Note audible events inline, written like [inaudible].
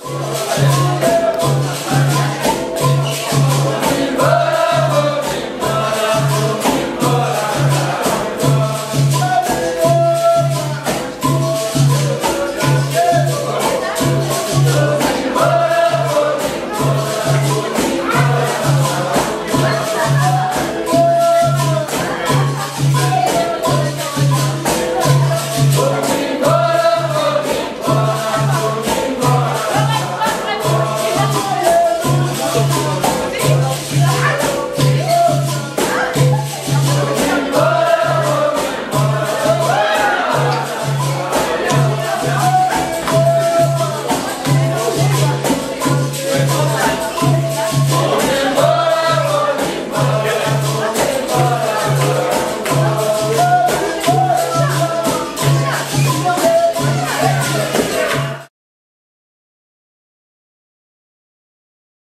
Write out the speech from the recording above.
Oh. [laughs]